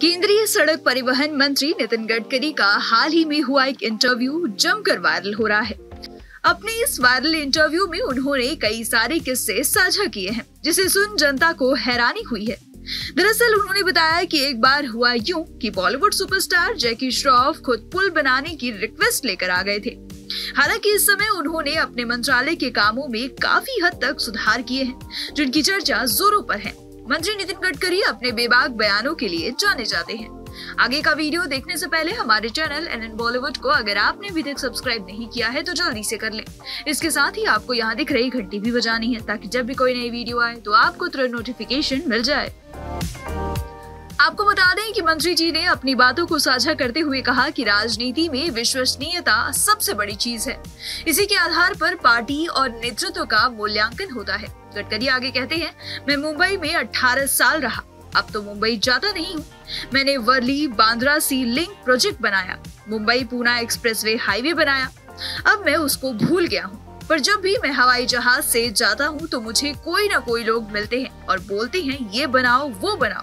केंद्रीय सड़क परिवहन मंत्री नितिन गडकरी का हाल ही में हुआ एक इंटरव्यू जमकर वायरल हो रहा है। अपने इस वायरल इंटरव्यू में उन्होंने कई सारे किस्से साझा किए हैं, जिसे सुन जनता को हैरानी हुई है। दरअसल उन्होंने बताया कि एक बार हुआ यूँ कि बॉलीवुड सुपरस्टार जैकी श्रॉफ खुद पुल बनाने की रिक्वेस्ट लेकर आ गए थे। हालाँकि इस समय उन्होंने अपने मंत्रालय के कामों में काफ़ी हद तक सुधार किए हैं, जिनकी चर्चा जोरों पर है। मंत्री नितिन गडकरी अपने बेबाक बयानों के लिए जाने जाते हैं। आगे का वीडियो देखने से पहले हमारे चैनल एन एन बॉलीवुड को अगर आपने अभी तक सब्सक्राइब नहीं किया है तो जल्दी से कर लें। इसके साथ ही आपको यहाँ दिख रही घंटी भी बजानी है, ताकि जब भी कोई नई वीडियो आए तो आपको तुरंत नोटिफिकेशन मिल जाए। आपको बता दें कि मंत्री जी ने अपनी बातों को साझा करते हुए कहा कि राजनीति में विश्वसनीयता सबसे बड़ी चीज़ है। इसी के आधार पर पार्टी और नेतृत्व का मूल्यांकन होता है। गडकरी आगे कहते हैं, मैं मुंबई में 18 साल रहा, अब तो मुंबई जाता नहीं हूँ। मैंने Worli, Bandra sea link project बनाया, मुंबई पूना एक्सप्रेसवे हाईवे बनाया। अब मैं उसको भूल गया हूँ। पर जब भी मैं हवाई जहाज़ से जाता हूँ तो मुझे कोई ना कोई लोग मिलते हैं और बोलते हैं, ये बनाओ, वो बनाओ।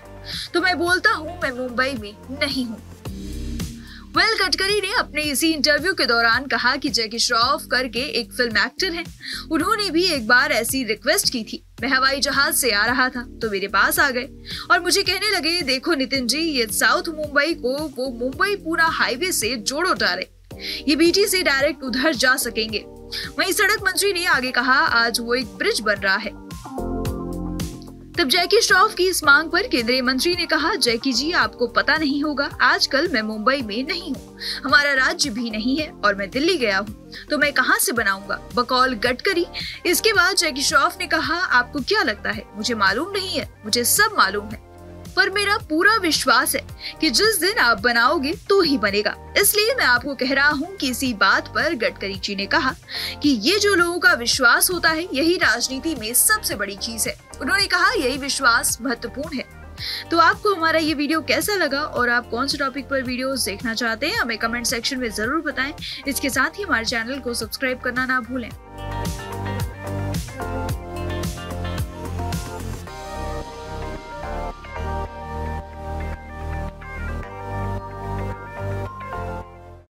तो मैं बोलता हूँ, मैं मुंबई में नहीं हूँ। वेल गडकरी ने अपने इसी इंटरव्यू के दौरान कहा कि जैकी श्रॉफ करके एक फ़िल्म एक्टर हैं। उन्होंने भी एक बार ऐसी रिक्वेस्ट की थी। मैं हवाई जहाज़ से आ रहा था तो मेरे पास आ गए। और मुझे कहने लगे, देखो नितिन जी, ये साउथ मुंबई को वो मुंबई पूरा हाईवे से जोड़ो डाले ये बीटी से डायरेक्ट उधर जा सकेंगे। वहीं सड़क मंत्री ने आगे कहा, आज वो एक ब्रिज बन रहा है। तब जैकी श्रॉफ की इस मांग पर केंद्रीय मंत्री ने कहा, जैकी जी, आपको पता नहीं होगा, आजकल मैं मुंबई में नहीं हूँ। हमारा राज्य भी नहीं है और मैं दिल्ली गया हूँ तो मैं कहाँ से बनाऊँगा? बकौल गडकरी। इसके बाद जैकी श्रॉफ ने कहा, आपको क्या लगता है? मुझे मालूम नहीं है, मुझे सब मालूम है। पर मेरा पूरा विश्वास है कि जिस दिन आप बनाओगे तो ही बनेगा। इसलिए मैं आपको कह रहा हूँ कि इसी बात पर गडकरी जी ने कहा कि ये जो लोगों का विश्वास होता है, यही राजनीति में सबसे बड़ी चीज़ है। उन्होंने कहा, यही विश्वास महत्वपूर्ण है। तो आपको हमारा ये वीडियो कैसा लगा और आप कौन से टॉपिक पर वीडियोस देखना चाहते हैं, हमें कमेंट सेक्शन में ज़रूर बताएँ। इसके साथ ही हमारे चैनल को सब्सक्राइब करना ना भूलें।